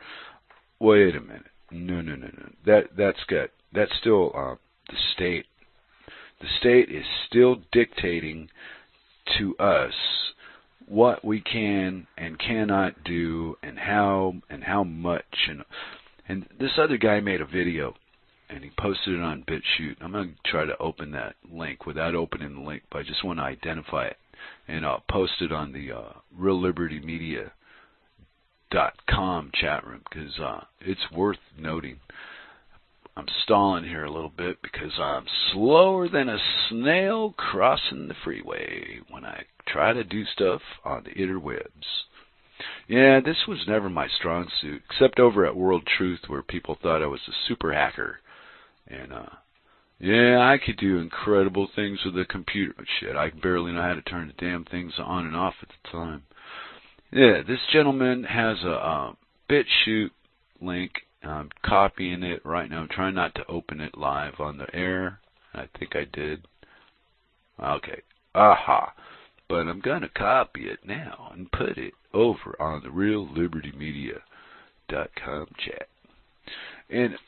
Speaker 1: Wait a minute. No, no, no, no. That that's good. That's still uh, the state. The state is still dictating to us what we can and cannot do and how and how much and and this other guy made a video and he posted it on BitChute. I'm going to try to open that link without opening the link, but I just want to identify it. And I'll post it on the uh, reallibertymedia.com chat room because uh, it's worth noting. I'm stalling here a little bit because I'm slower than a snail crossing the freeway when I try to do stuff on the interwebs. Yeah, this was never my strong suit, except over at World Truth where people thought I was a super hacker and uh yeah, I could do incredible things with a computer. Shit, I barely know how to turn the damn things on and off at the time. Yeah, this gentleman has a uh, BitChute link. I'm copying it right now. I'm trying not to open it live on the air. I think I did. Okay. Aha. But I'm going to copy it now and put it over on the reallibertymedia.com chat. And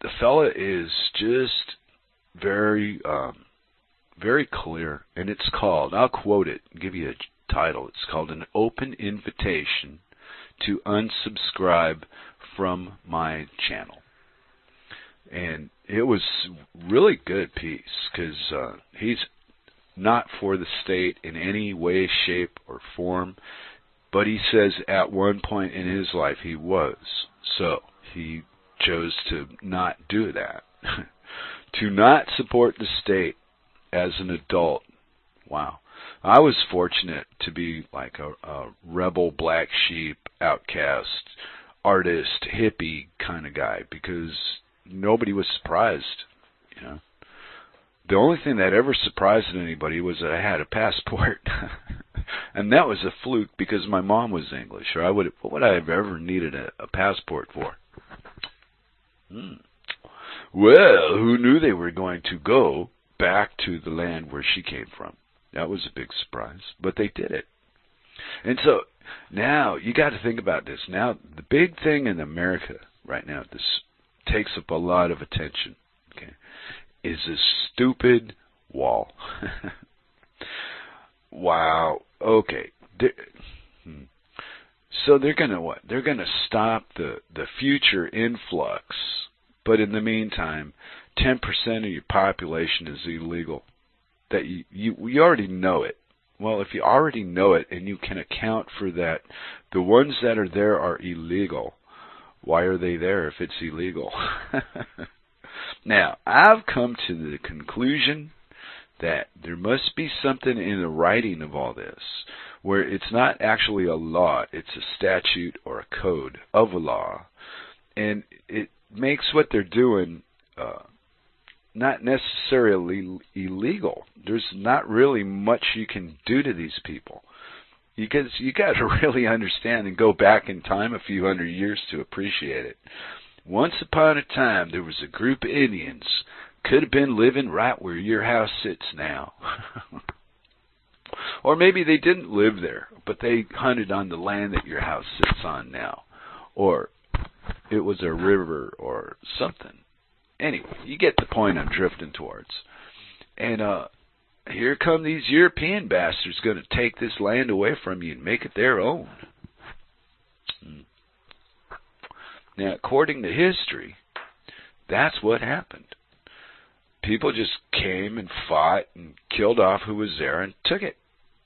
Speaker 1: the fella is just very um, very clear, and it's called. I'll quote it. Give you a title. It's called an open invitation to unsubscribe from my channel, and it was really good piece because uh, he's not for the state in any way, shape, or form. But he says at one point in his life he was. So he chose to not do that. to not support the state as an adult. Wow. I was fortunate to be like a, a rebel black sheep, outcast, artist, hippie kind of guy because nobody was surprised, you know. The only thing that ever surprised anybody was that I had a passport. and that was a fluke because my mom was English, or I would what would I have ever needed a, a passport for? Hmm. Well, who knew they were going to go back to the land where she came from? That was a big surprise, but they did it. And so now you got to think about this. Now the big thing in America right now, this takes up a lot of attention. Okay, is this stupid wall? wow. Okay. Hmm. So they're going to what? They're to stop the the future influx, but in the meantime, 10% of your population is illegal. That you you you already know it. Well, if you already know it and you can account for that, the ones that are there are illegal. Why are they there if it's illegal? now, I've come to the conclusion that there must be something in the writing of all this where it's not actually a law, it's a statute or a code of a law. And it makes what they're doing uh, not necessarily illegal. There's not really much you can do to these people. Because you got to really understand and go back in time a few hundred years to appreciate it. Once upon a time, there was a group of Indians could have been living right where your house sits now. or maybe they didn't live there, but they hunted on the land that your house sits on now. Or it was a river or something. Anyway, you get the point I'm drifting towards. And uh here come these European bastards going to take this land away from you and make it their own. Hmm. Now, according to history, that's what happened people just came and fought and killed off who was there and took it.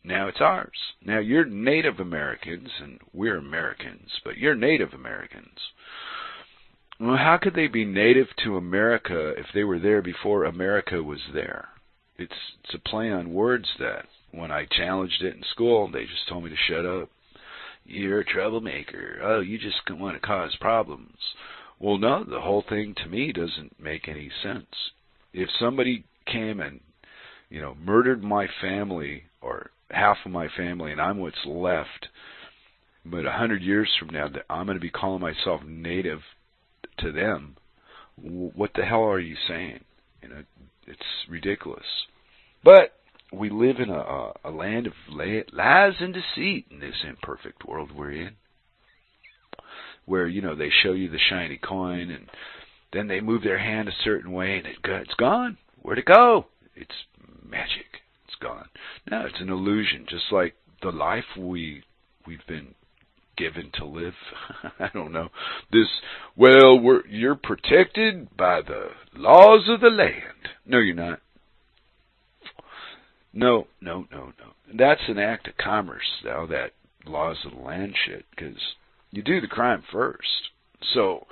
Speaker 1: Now it's ours. Now you're Native Americans and we're Americans, but you're Native Americans. Well, how could they be native to America if they were there before America was there? It's it's a play on words that when I challenged it in school, they just told me to shut up. You're a troublemaker. Oh, you just want to cause problems. Well, no, the whole thing to me doesn't make any sense if somebody came and you know murdered my family or half of my family and I'm what's left, but a hundred years from now that I'm going to be calling myself native to them, what the hell are you saying? You know, it's ridiculous. But we live in a, a land of lies and deceit in this imperfect world we're in, where you know they show you the shiny coin and then they move their hand a certain way and it, it's gone. Where'd it go? It's magic. It's gone. No, it's an illusion, just like the life we we've been given to live. I don't know. This well, we're you're protected by the laws of the land. No, you're not. No, no, no, no. That's an act of commerce, now that laws of the land shit, because you do the crime first. So,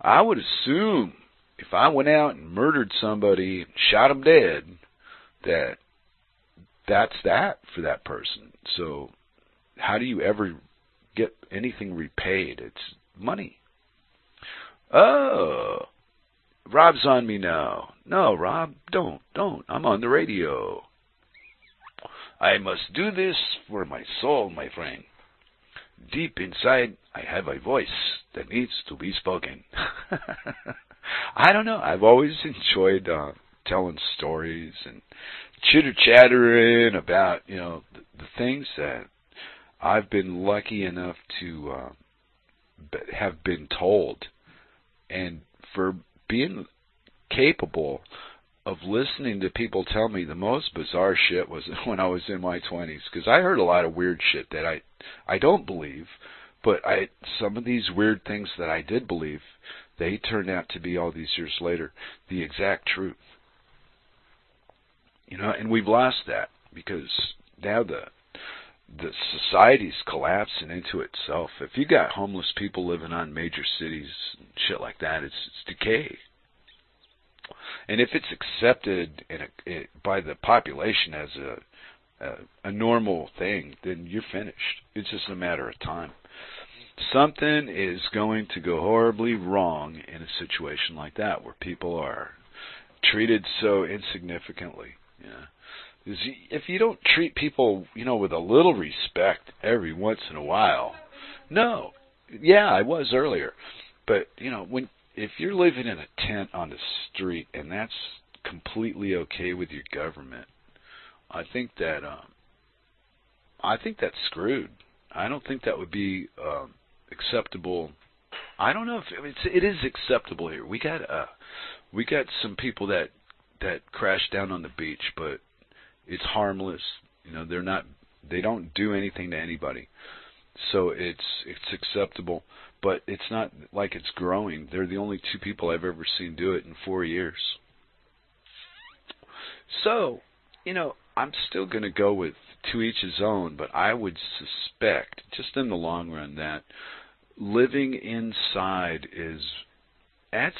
Speaker 1: I would assume if I went out and murdered somebody shot him dead, that that's that for that person. So, how do you ever get anything repaid? It's money. Oh, Rob's on me now. No, Rob, don't, don't. I'm on the radio. I must do this for my soul, my friend. Deep inside, I have a voice that needs to be spoken. I don't know. I've always enjoyed uh, telling stories and chitter chattering about you know the, the things that I've been lucky enough to uh, have been told, and for being capable of listening to people tell me the most bizarre shit was when I was in my 20s because I heard a lot of weird shit that I I don't believe, but I some of these weird things that I did believe, they turned out to be all these years later the exact truth. You know, and we've lost that because now the the society's collapsing into itself. If you got homeless people living on major cities and shit like that, it's it's decay and if it's accepted a, by the population as a, a a normal thing, then you're finished. It's just a matter of time. Something is going to go horribly wrong in a situation like that, where people are treated so insignificantly. Yeah. If you don't treat people, you know, with a little respect every once in a while, no, yeah, I was earlier, but you know, when if you're living in a tent on the street and that's completely okay with your government, I think that um, I think that's screwed. I don't think that would be um, acceptable. I don't know if it's it is acceptable here. We got uh we got some people that that crash down on the beach, but it's harmless. You know, they're not they don't do anything to anybody. So it's it's acceptable but it's not like it's growing. They're the only two people I've ever seen do it in four years. So, you know, I'm still going to go with to each his own, but I would suspect, just in the long run, that living inside is that's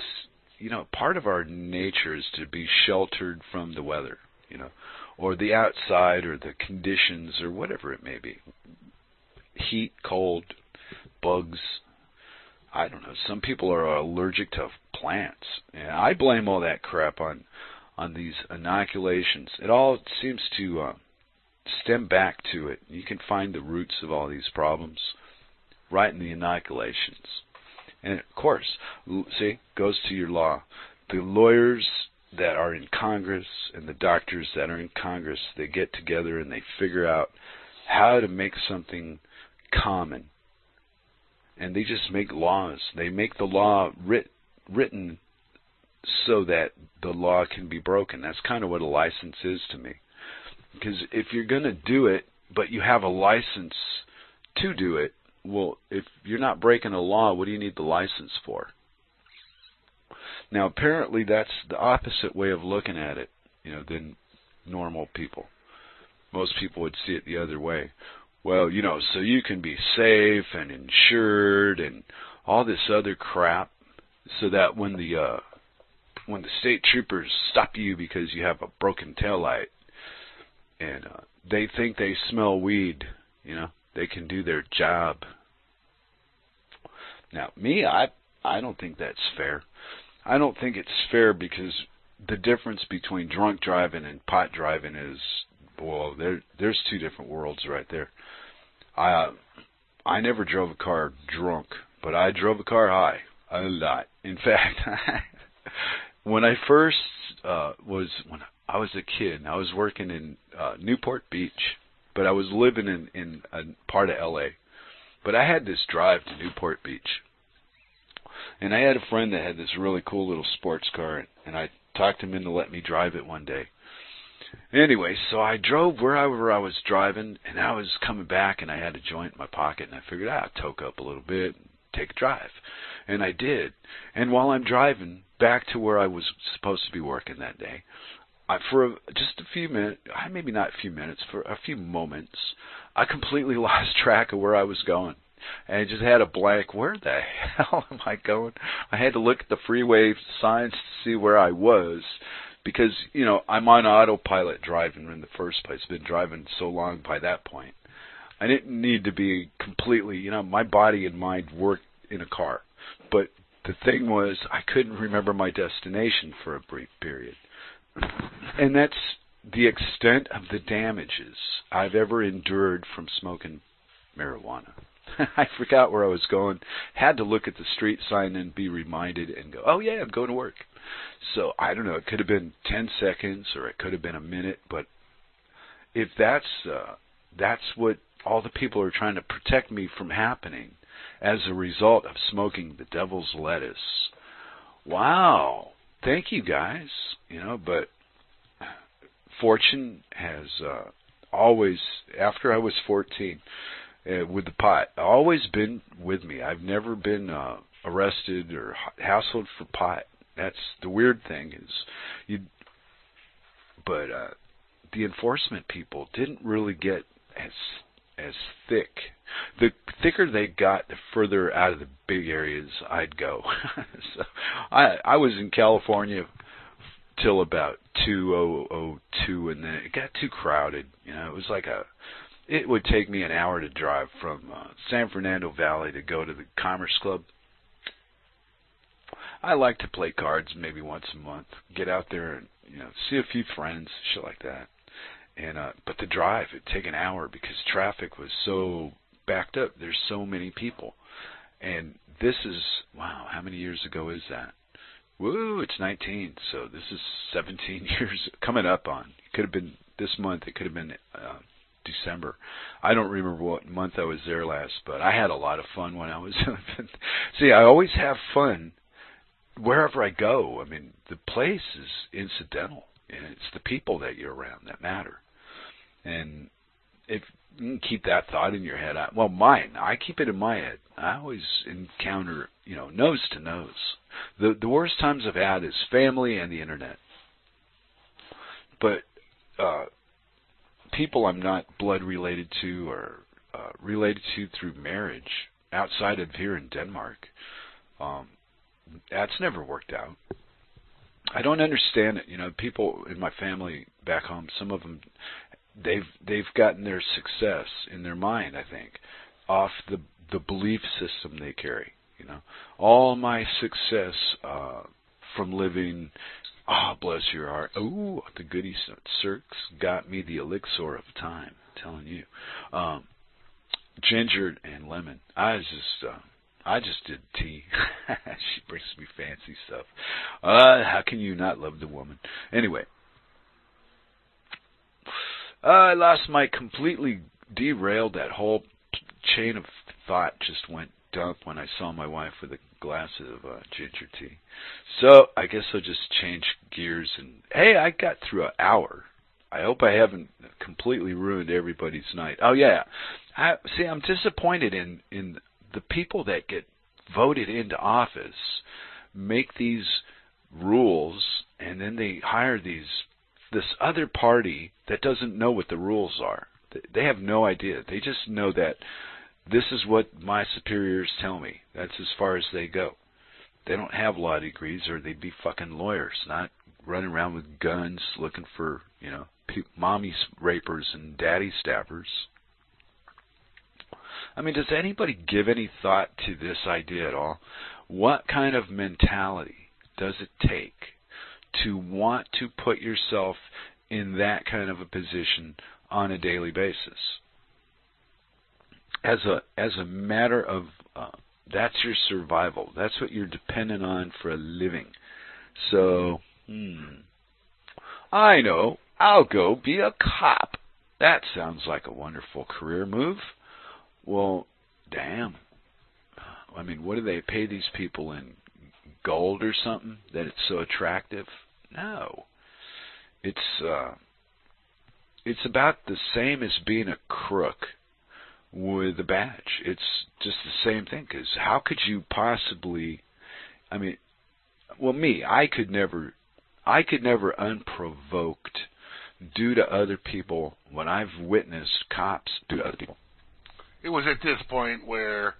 Speaker 1: you know part of our nature is to be sheltered from the weather, you know, or the outside or the conditions or whatever it may be, heat, cold, bugs, I don't know. Some people are allergic to plants. And I blame all that crap on on these inoculations. It all seems to uh, stem back to it. You can find the roots of all these problems right in the inoculations. And of course, see, goes to your law. The lawyers that are in Congress and the doctors that are in Congress, they get together and they figure out how to make something common and they just make laws. They make the law writ, written so that the law can be broken. That's kind of what a license is to me. Because if you're going to do it, but you have a license to do it, well, if you're not breaking a law, what do you need the license for? Now, apparently, that's the opposite way of looking at it, you know, than normal people. Most people would see it the other way well, you know, so you can be safe and insured and all this other crap so that when the uh when the state troopers stop you because you have a broken tail light and uh, they think they smell weed, you know, they can do their job. Now, me, I I don't think that's fair. I don't think it's fair because the difference between drunk driving and pot driving is well, there there's two different worlds right there. I uh, I never drove a car drunk, but I drove a car high a lot. In fact, when I first uh, was when I was a kid. I was working in uh, Newport Beach, but I was living in in a part of LA. But I had this drive to Newport Beach, and I had a friend that had this really cool little sports car, and I talked him into letting me drive it one day. Anyway, so I drove wherever I was driving, and I was coming back, and I had a joint in my pocket, and I figured I'd toke up a little bit, and take a drive, and I did. And while I'm driving back to where I was supposed to be working that day, I, for just a few minutes, maybe not a few minutes, for a few moments, I completely lost track of where I was going. And I just had a blank, where the hell am I going? I had to look at the freeway signs to see where I was because, you know, I'm on autopilot driving in the first place. Been driving so long by that point. I didn't need to be completely, you know, my body and mind worked in a car. But the thing was, I couldn't remember my destination for a brief period. And that's the extent of the damages I've ever endured from smoking marijuana. I forgot where I was going. Had to look at the street sign and be reminded and go, "Oh yeah, I'm going to work." So I don't know. It could have been ten seconds or it could have been a minute, but if that's uh, that's what all the people are trying to protect me from happening as a result of smoking the devil's lettuce. Wow. Thank you guys. You know, but fortune has uh, always after I was 14 uh, with the pot always been with me. I've never been uh, arrested or hassled for pot. That's the weird thing is you but uh the enforcement people didn't really get as as thick. The thicker they got, the further out of the big areas I'd go. so I I was in California till about 2002 and then it got too crowded. You know, it was like a it would take me an hour to drive from uh, San Fernando Valley to go to the Commerce Club. I like to play cards maybe once a month, get out there and you know see a few friends, shit like that. And uh but the drive it'd take an hour because traffic was so backed up. There's so many people. And this is wow how many years ago is that? Woo it's 19 so this is 17 years coming up on. It could have been this month it could have been uh December. I don't remember what month I was there last, but I had a lot of fun when I was. See, I always have fun wherever I go. I mean, the place is incidental, and it's the people that you're around that matter. And if you keep that thought in your head, I, well, mine, I keep it in my head. I always encounter, you know, nose to nose. The the worst times I've had is family and the internet. But uh, people I'm not blood related to or uh, related to through marriage outside of here in Denmark, um, that's never worked out. I don't understand it. You know, people in my family back home, some of them they've they've gotten their success in their mind, I think, off the the belief system they carry. You know, all my success uh, from living. Ah, oh, bless your heart. Ooh, the goody Cirques got me the elixir of time. I'm telling you, um, ginger and lemon. I just. Uh, I just did tea. she brings me fancy stuff. Uh, how can you not love the woman? Anyway, I lost my completely derailed that whole chain of thought just went dump when I saw my wife with a glass of uh, ginger tea. So I guess I'll just change gears and hey, I got through an hour. I hope I haven't completely ruined everybody's night. Oh yeah, I see. I'm disappointed in in the people that get voted into office, make these rules, and then they hire these this other party that doesn't know what the rules are. They have no idea. They just know that this is what my superiors tell me. That's as far as they go. They don't have law degrees, or they'd be fucking lawyers, not running around with guns looking for, you know, mommy rapers and daddy stabbers. I mean, does anybody give any thought to this idea at all? What kind of mentality does it take to want to put yourself in that kind of a position on a daily basis. As a as a matter of uh, that's your survival. That's what you're dependent on for a living. So, hmm. I know. I'll go be a cop. That sounds like a wonderful career move. Well, damn. I mean, what do they pay these people in gold or something that it's so attractive? No. It's uh it's about the same as being a crook with a badge. It's just the same thing cuz how could you possibly I mean, well me, I could never I could never unprovoked do to other people what I've witnessed cops do to other people.
Speaker 2: It was at this point where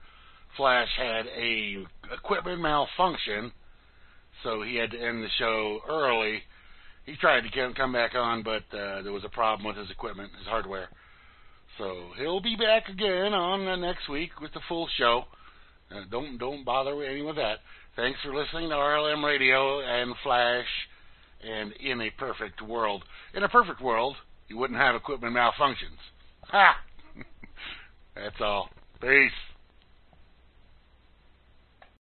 Speaker 2: Flash had a equipment malfunction, so he had to end the show early. He tried to come back on, but uh, there was a problem with his equipment, his hardware. So he'll be back again on uh, next week with the full show. Uh, don't don't bother any with that. Thanks for listening to RLM Radio and Flash and in a perfect world. In a perfect world, you wouldn't have equipment malfunctions. Ha! That's all. Peace.